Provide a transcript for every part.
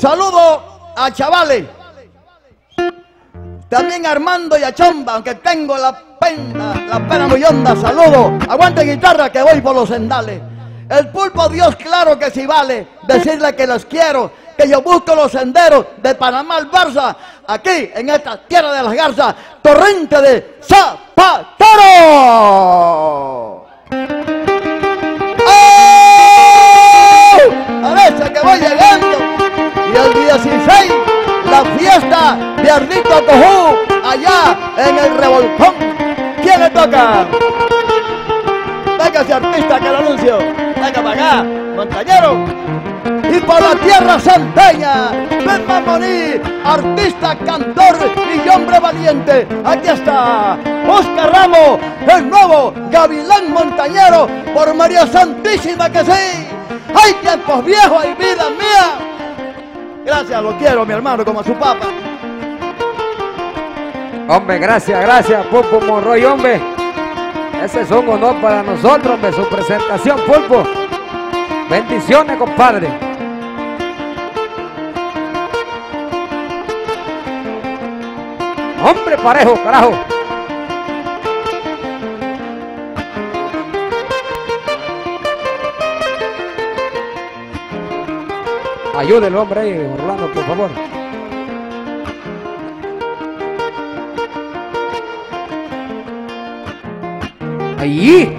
Saludo a chavales. También a Armando y a Chomba, aunque tengo la pena, la pena muy honda. Saludo. Aguante guitarra que voy por los sendales. El pulpo Dios claro que sí vale. Decirle que los quiero, que yo busco los senderos de Panamá al Barça, aquí en esta tierra de las garzas, torrente de Zapatero. ¡Oh! A veces que voy llegando y el 16 la fiesta de Arnito Cojú allá en el revolcón. ¿Quién le toca? Venga ese artista que lo anuncio. Venga para acá, montañero. Y por la tierra santeña, ven a artista, cantor y hombre valiente. Aquí está Oscar Ramos, el nuevo Gavilán Montañero, por María Santísima que sí. Hay tiempos viejos y vida mía. Gracias, lo quiero, mi hermano, como a su papa. Hombre, gracias, gracias, Pulpo Monroy, hombre. Ese es un honor para nosotros, hombre, su presentación, Pulpo. Bendiciones, compadre. Hombre, parejo, carajo. Ayúdenlo, hombre, ahí, Orlando, por favor. Ahí.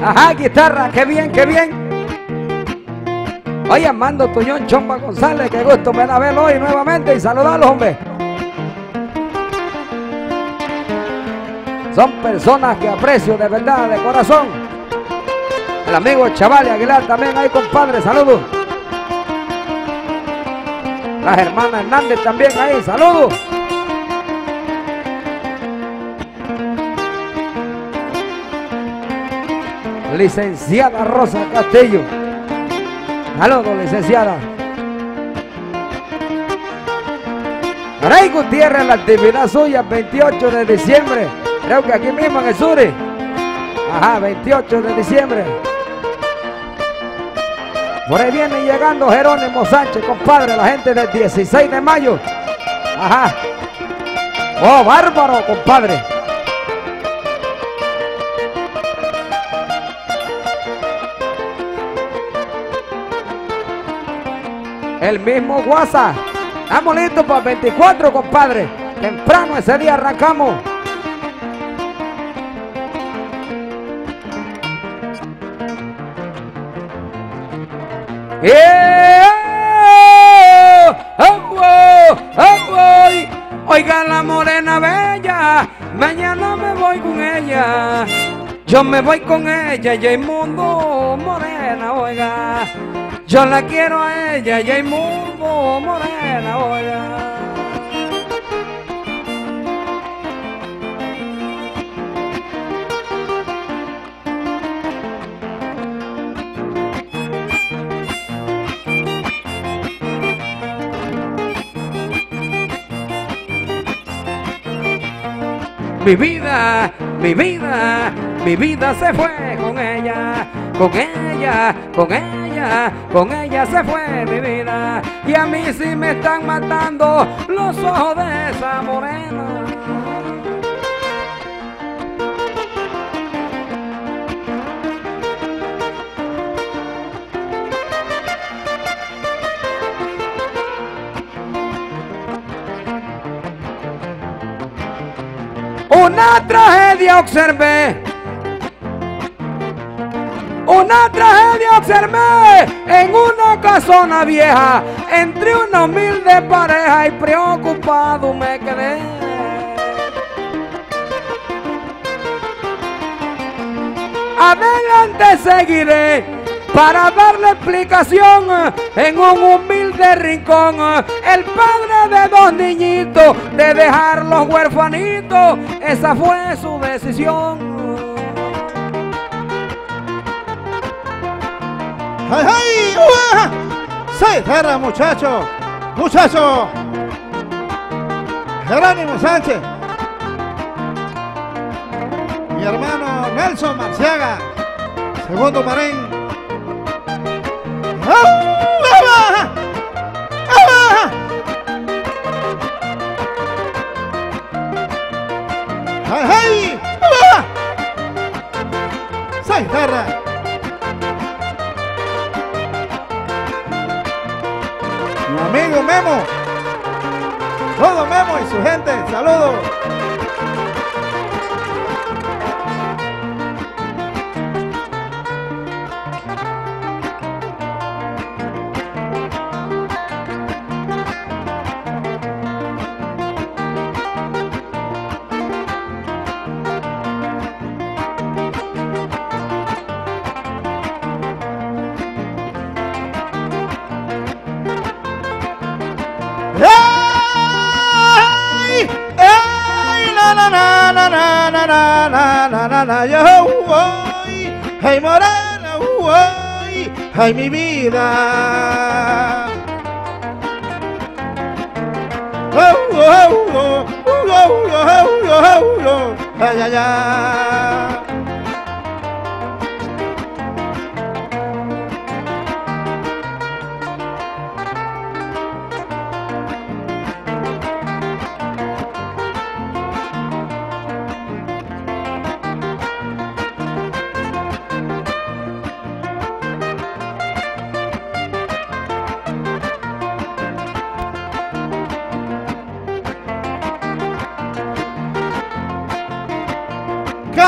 Ajá, guitarra, qué bien, qué bien. Oye, Armando Tuñón Chomba González, qué gusto me da verlo hoy nuevamente y saludarlos, hombre. Son personas que aprecio de verdad, de corazón. El amigo Chaval Aguilar también ahí, compadre, saludos. Las hermanas Hernández también ahí, saludos. Licenciada Rosa Castillo. Saludos, licenciada. Rey Gutiérrez, la actividad suya, 28 de diciembre. Creo que aquí mismo en el sur. Ajá, 28 de diciembre. Por ahí viene llegando Jerónimo Sánchez, compadre, la gente del 16 de mayo. Ajá. Oh, bárbaro, compadre. El mismo WhatsApp. Estamos listos para el 24, compadre. Temprano ese día arrancamos. ¡Oh, oh, oh! Oiga la morena bella, mañana me voy con ella. Yo me voy con ella, mundo morena, oiga. Yo la quiero a ella, mundo morena, oiga. Mi vida, mi vida, mi vida se fue con ella, con ella, con ella, con ella se fue mi vida. Y a mí sí me están matando los ojos de esa morena. Tragedia observé. Una tragedia observé en una casona vieja. Entre una humilde pareja y preocupado me quedé. Adelante seguiré para darle explicación en un humilde rincón. El padre de dos niñitos de dejarlos huerfanitos, esa fue su decisión. ¡Ay, ay! ¡Uah! ¡Se cierra, muchacho! ¡Muchacho! Jerónimo Sánchez. Mi hermano Nelson Marciaga. Segundo Marín. ¡Ah! playa, uy, ay morena, uy, ay mi vida. Ay, ay, ay.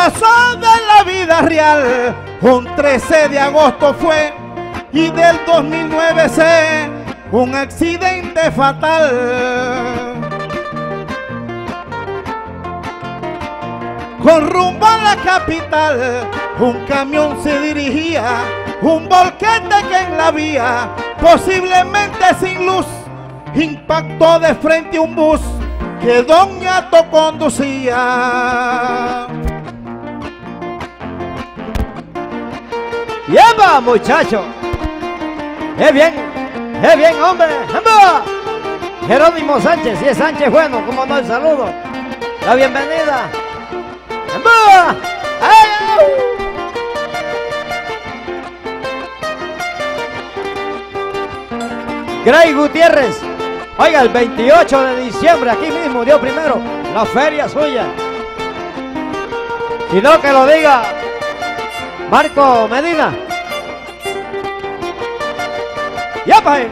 Casada en la vida real, un 13 de agosto fue y del 2009 sé un accidente fatal. Con rumbo a la capital, un camión se dirigía, un volquete que en la vía, posiblemente sin luz, impactó de frente un bus que Don Ñato conducía. ¡Lleva, muchacho! ¡Es bien! ¡Es bien, hombre! ¡Amba! Jerónimo Sánchez, y es Sánchez bueno, como no el saludo. La bienvenida. ¡Amba! ¡Ay! Gray Gutiérrez. Oiga, el 28 de diciembre, aquí mismo, dio primero, la feria suya. Y no que lo diga Marco Medina. ¡Ya!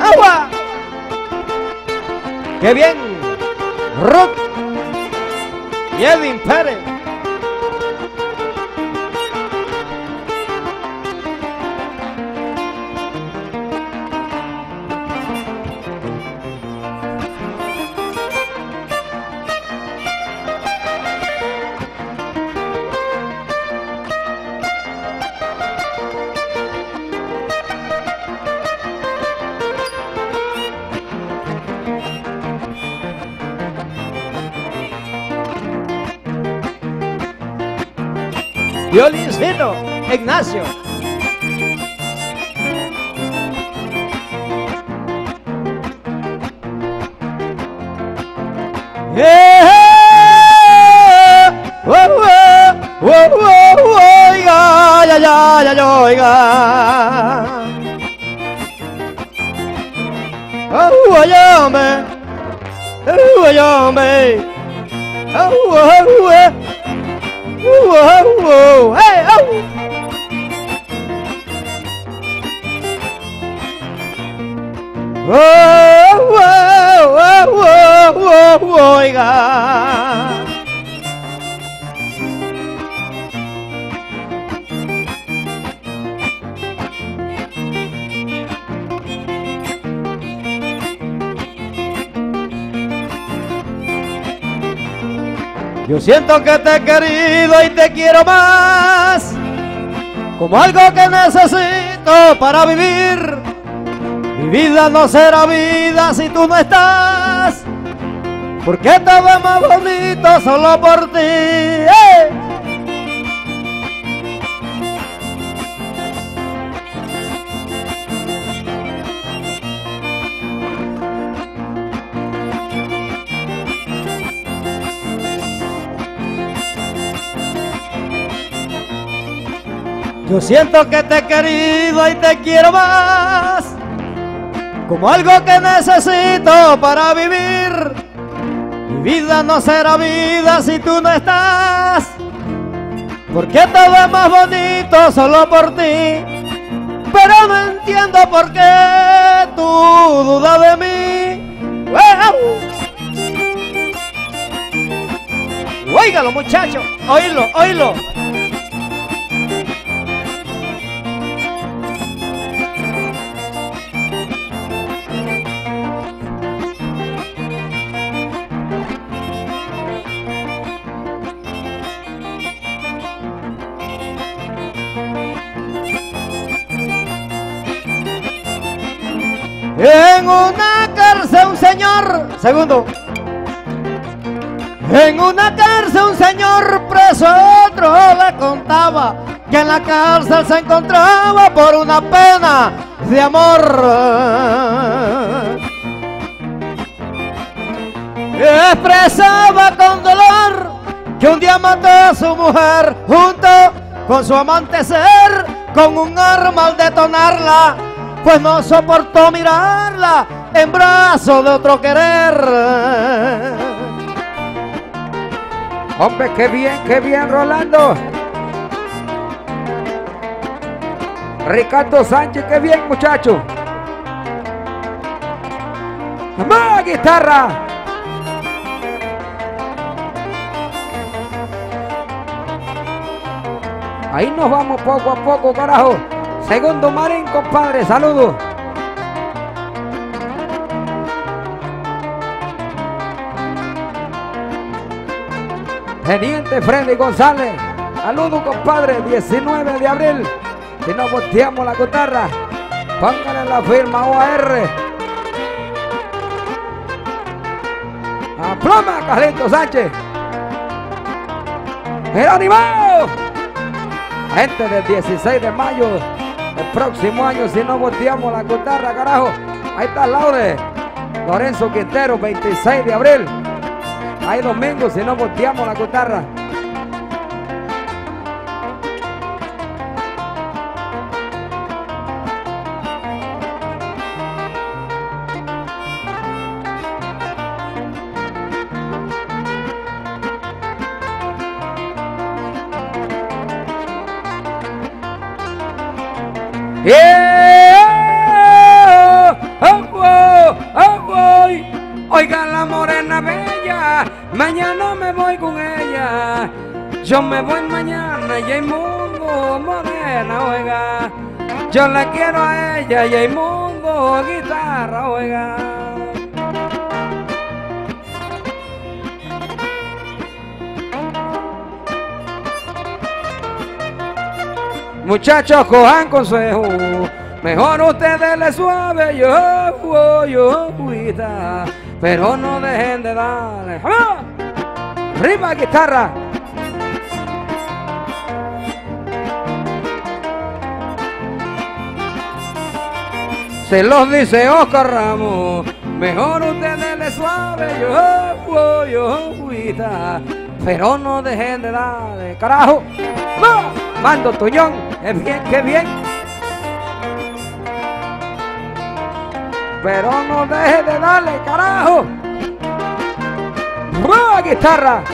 ¡Agua! ¡Qué bien! Ruth y Edwin Pérez. ですよええわわわわわいがやややよいが啊我要美，啊我要美，啊我我我我嘿啊我。Oiga. Yo siento que te he querido y te quiero más, como algo que necesito para vivir. Mi vida no será vida si tú no estás, porque todo es más bonito solo por ti. ¡Eh! Yo siento que te he querido y te quiero más, como algo que necesito para vivir. Vida no será vida si tú no estás, porque todo es más bonito solo por ti. pero no entiendo por qué tú dudas de mí. ¡Wow! Óigalo, muchachos, oílo, oílo. En una cárcel un señor, segundo. En una cárcel un señor preso otro le contaba que en la cárcel se encontraba por una pena de amor. Expresaba con dolor que un día mató a su mujer junto con su amante ser con un arma al detonarla pues no soportó mirarla en brazos de otro querer. Hombre, qué bien, qué bien, Rolando. Ricardo Sánchez, qué bien, muchacho. ¡Más guitarra! Ahí nos vamos poco a poco, carajo. Segundo Marín, compadre, saludos. Teniente Freddy González, saludos compadre, 19 de abril. Si no volteamos la guitarra, pónganle la firma OAR. Aploma, Carlito Sánchez. Jerónimo. Gente del 16 de mayo, próximo año, si no volteamos la guitarra, carajo. Ahí está Laure. Lorenzo Quintero, 26 de abril. Hay domingo, si no volteamos la guitarra. Mañana me voy con ella. Yo me voy mañana y hay mundo morena, oiga. Yo la quiero a ella y hay mundo guitarra, oiga. Muchachos, cojan consejo. Mejor ustedes le suave, yo, yo, yo, cuida. Pero no dejen de darle. ¡Ah! ¡Arriba, guitarra! Se los dice Oscar Ramos. Mejor ustedes le suave, yo, yo, cuida. Pero no dejen de darle. ¡Carajo! ¡Ah! Mando Toñón, qué bien, qué bien. Pero no deje de darle, carajo. ¡Buah, guitarra!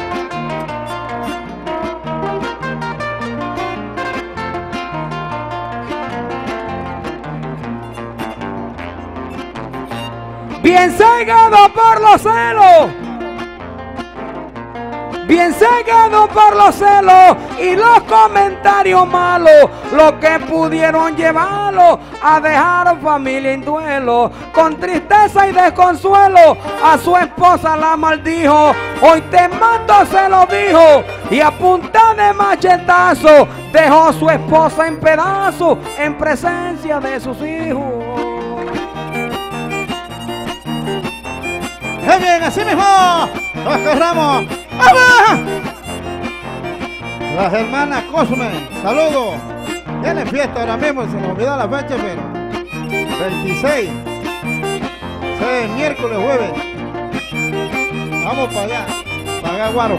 Bien cegado por los celos bien cegado por los celos y los comentarios malos, lo que pudieron llevarlo a dejar familia en duelo, con tristeza y desconsuelo, a su esposa la maldijo, hoy te mato se lo dijo, y a punta de machetazo dejó su esposa en pedazos en presencia de sus hijos. ¡Qué bien! ¡Así mismo! ¡Vamos! Las hermanas Cosme, saludos. Tienen fiesta ahora mismo, se me olvidó la fecha, pero 26. Sí, miércoles, jueves. Vamos para allá, para Guaro.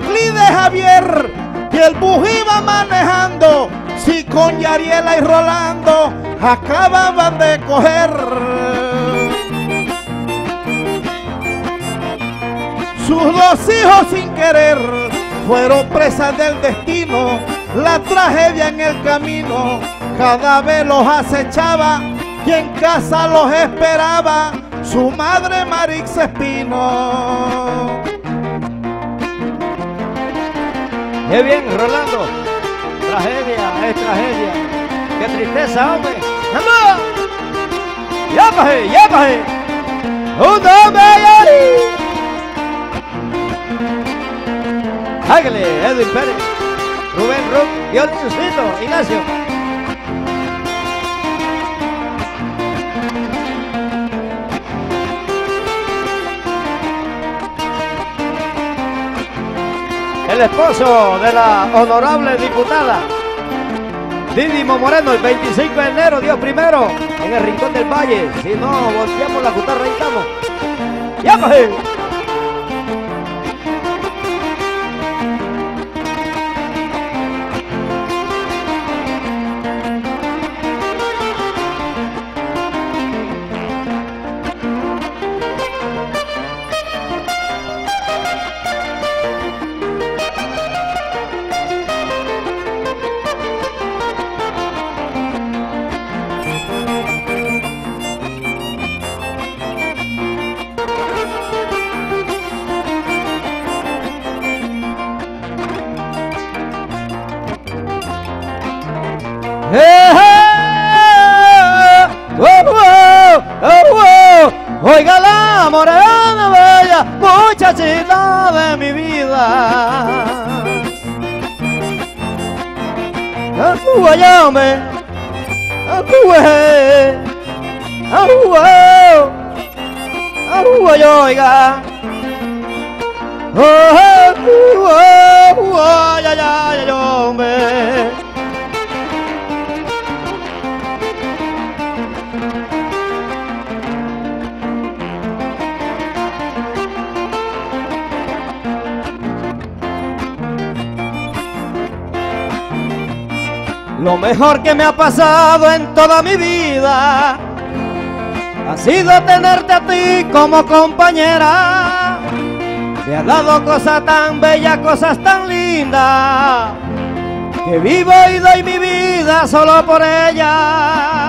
Euclides Javier y el bus iba manejando. Si con Yariela y Rolando acababan de coger. Sus dos hijos sin querer fueron presas del destino. La tragedia en el camino cada vez los acechaba y en casa los esperaba su madre Marix Espino. Qué bien, Rolando. Tragedia, es tragedia. Qué tristeza, hombre. ¡Vamos! ¡Llámame, llámame! ¡Un hombre Edwin Pérez. Rubén Ruck, violincito, Ignacio. El esposo de la honorable diputada Didimo Moreno, el 25 de enero, Dios primero, en el Rincón del Valle. Si no, volteamos la guitarra y estamos. ¡Llámame! Muchachita de mi vida. Guayame, oiga. Oh, oh, oh, oh, ya, ya, ya, hombre. Lo mejor que me ha pasado en toda mi vida ha sido tenerte a ti como compañera. Me ha dado cosas tan bellas, cosas tan lindas, que vivo y doy mi vida solo por ella.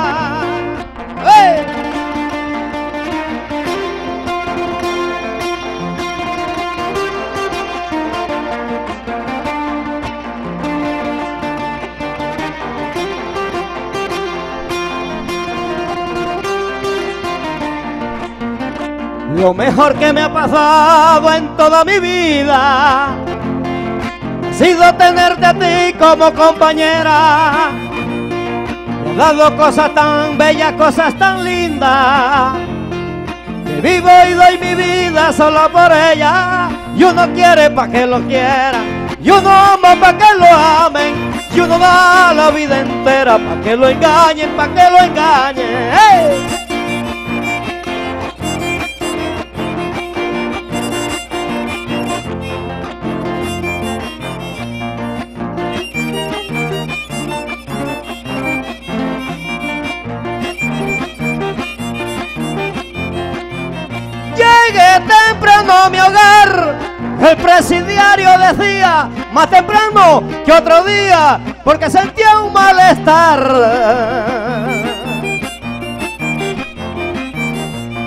Lo mejor que me ha pasado en toda mi vida ha sido tenerte a ti como compañera. Me ha dado cosas tan bellas, cosas tan lindas. Que vivo y doy mi vida solo por ella. Y uno quiere pa' que lo quiera. Y uno ama pa' que lo amen. Y uno da la vida entera pa' que lo engañen, pa' que lo engañen. ¡Hey! El presidiario decía, más temprano que otro día, porque sentía un malestar.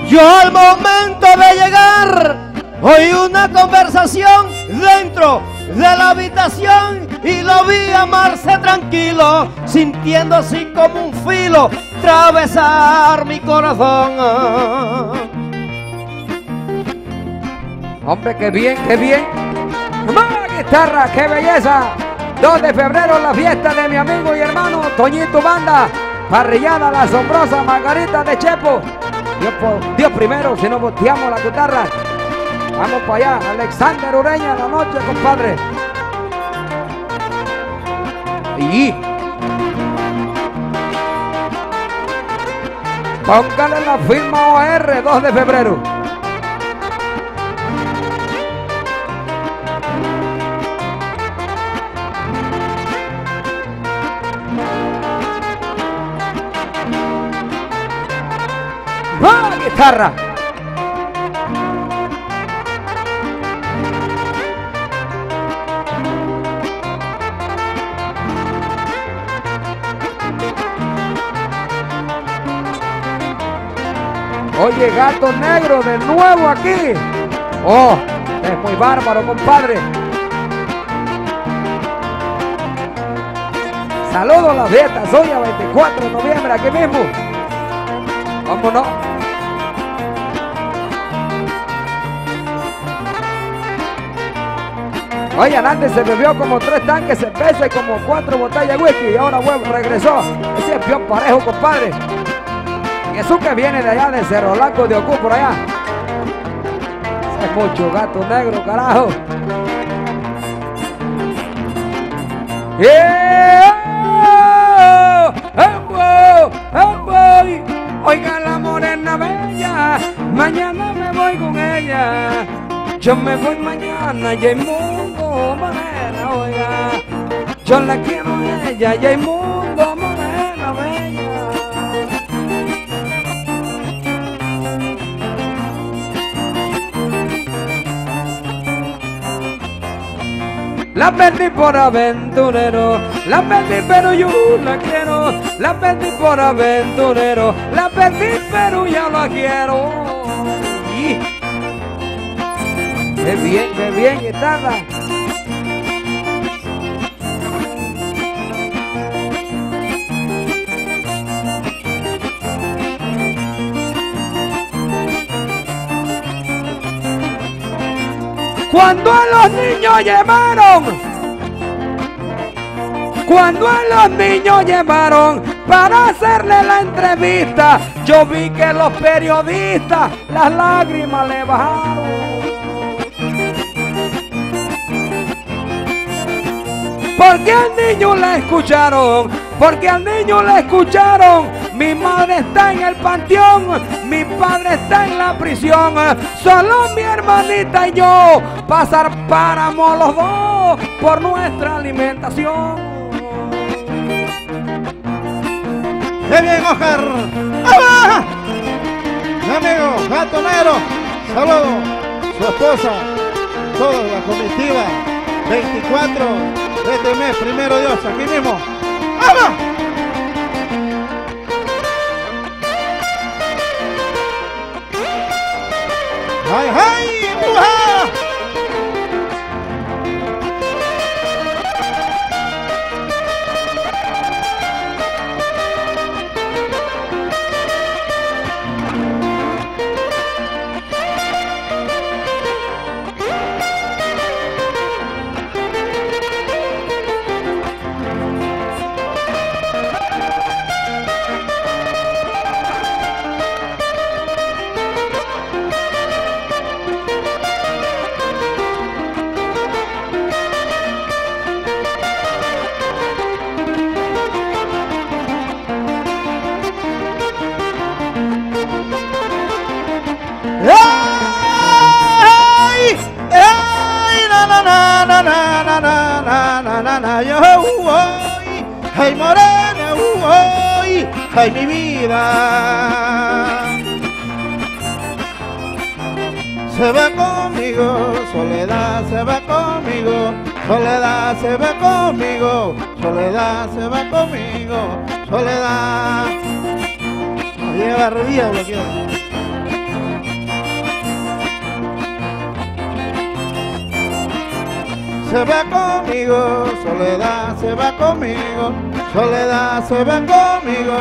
Yo al momento de llegar, oí una conversación dentro de la habitación y lo vi amarse tranquilo, sintiendo así como un filo atravesar mi corazón. Hombre, qué bien, qué bien. ¡Mamá, guitarra, qué belleza! 2 de febrero, la fiesta de mi amigo y hermano Toñito Banda. Parrillada la asombrosa Margarita de Chepo. Dios, Dios primero, si no volteamos la guitarra. Vamos para allá. Alexander Ureña, la noche, compadre. Y póngale la firma OR 2 de febrero. Oye, gato negro de nuevo aquí. Oh, es muy bárbaro, compadre. Saludos a la fiesta, soy a 24 de noviembre, aquí mismo. Vámonos. Oye, antes se bebió como tres tanques de cerveza y como cuatro botellas de whisky y ahora vuelve, regresó. Ese es peor parejo, compadre. Eso que viene de allá, de Cerro Blanco de Ocú, por allá. Ese es mucho gato negro, carajo. ¡Yeah! ¡Oh, oh, oh! Oiga la morena bella, mañana me voy con ella. Yo me voy mañana y morena, oiga. Yo la quiero a ella y hay mundo morena bella. La perdí por aventurero, la perdí pero yo la quiero, la perdí por aventurero, la perdí pero ya la quiero. Qué bien, qué bien, guitarra. Cuando a los niños llevaron, cuando a los niños llevaron para hacerle la entrevista, yo vi que los periodistas las lágrimas le bajaron. Porque al niño le escucharon, porque al niño le escucharon. Mi madre está en el panteón, mi padre está en la prisión. Solo mi hermanita y yo pasar páramos los dos por nuestra alimentación. ¡Qué bien, Oscar! ¡Ah! Mi amigo, Gato Negro, saludo, su esposa, toda la comitiva, 24 de este mes, primero Dios, aquí mismo. ¡Vamos! Hi, hi! ¡Ay, mi vida! Se va conmigo, soledad se va conmigo, soledad se va conmigo, soledad se va conmigo, soledad. Lleva. Se va conmigo, soledad se va conmigo, Soledad se ven conmigo,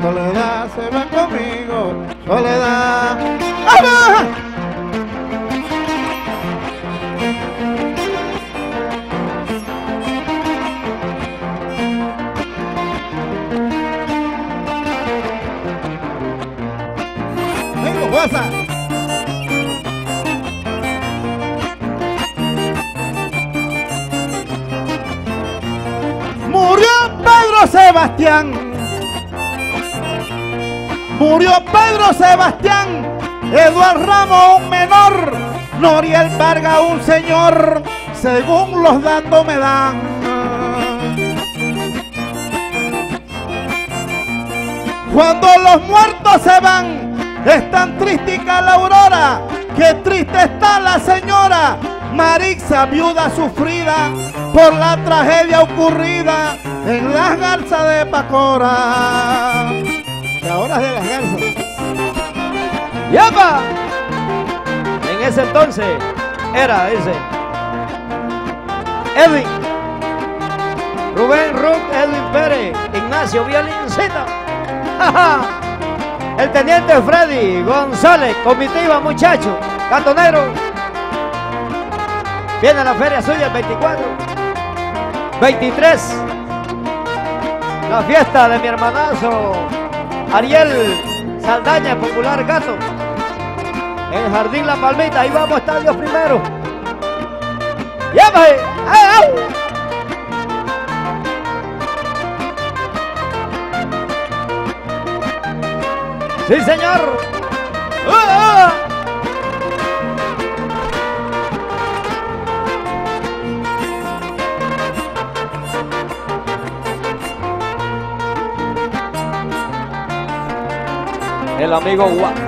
soledad se ven conmigo, soledad. ¡Ah! Vengo, Pedro Sebastián. Murió Pedro Sebastián. Eduardo Ramos, un menor. Noriel Vargas, un señor. Según los datos me dan. Cuando los muertos se van, es tan triste la aurora, que triste está la señora Marixa, viuda sufrida por la tragedia ocurrida en las garzas de Pacora. Y ahora es de las garzas. ¡Yapa! En ese entonces era ese. Edwin. Rubén Ruth, Edwin Pérez, Ignacio Violincita. El teniente Freddy González, comitiva muchacho, gato negro. Viene la feria suya el 24. 23. La fiesta de mi hermanazo Ariel Saldaña, popular gato. En Jardín La Palmita, ahí vamos a estar los primeros. ¡Llámame! ¡Ay, ay! ¡Sí, señor! El amigo Guaja.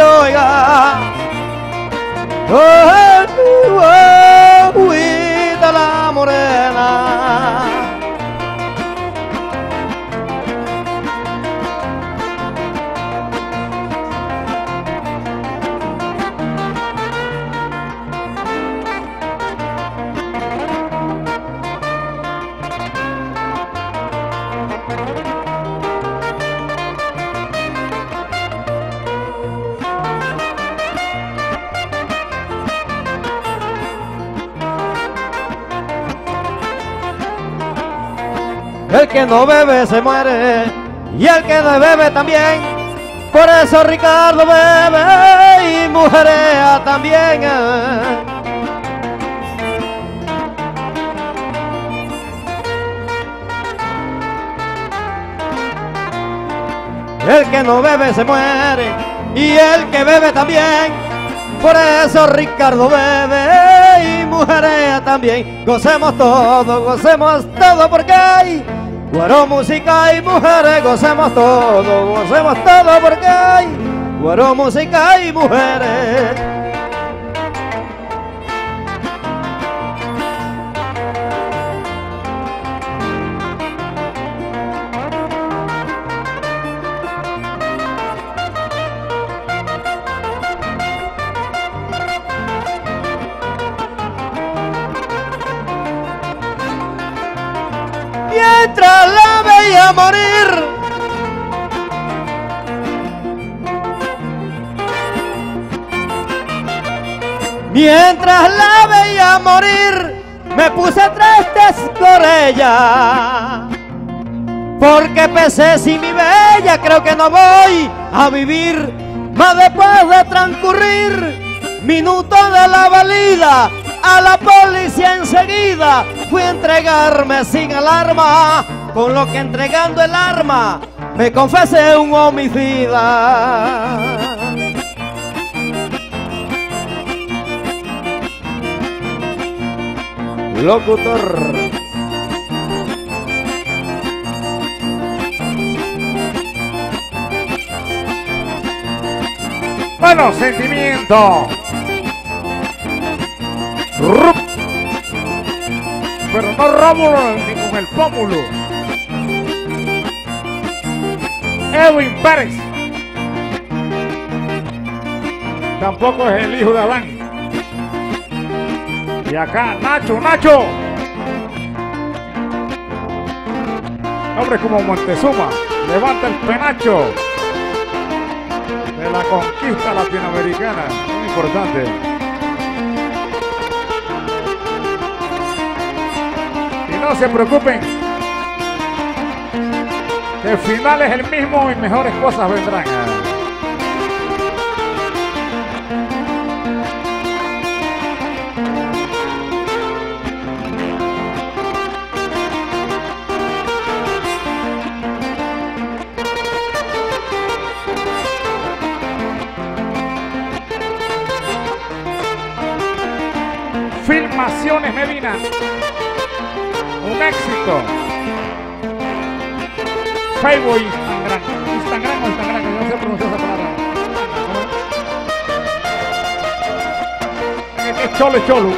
Oiga, oiga, que no bebe se muere y el que no bebe también. Por eso Ricardo bebe y mujerea también. El que no bebe se muere y el que bebe también. Por eso Ricardo bebe y mujerea también. Gocemos todo, gocemos todo porque hay guaro música y mujeres. Gocemos todo, gocemos todo porque hay guaro música y mujeres. Morir. Mientras la veía morir, me puse tristes por ella. Porque pensé si mi bella creo que no voy a vivir más después de transcurrir minutos de la valida a la policía enseguida fui a entregarme sin alarma con lo que entregando el arma me confesé un homicida. Locutor. Bueno, sentimiento. Pero no Rómulo ni con el pómulo. Edwin Pérez. Tampoco es el hijo de Adán. Y acá, Nacho, Nacho. Hombre como Montezuma. Levanta el penacho de la conquista latinoamericana. Muy importante. Y no se preocupen. El final es el mismo y mejores cosas vendrán. Filmaciones Medina. Un éxito. Facebook Instagram. Instagram o Instagram, que no sé pronunciar esa palabra. Cholo, cholo.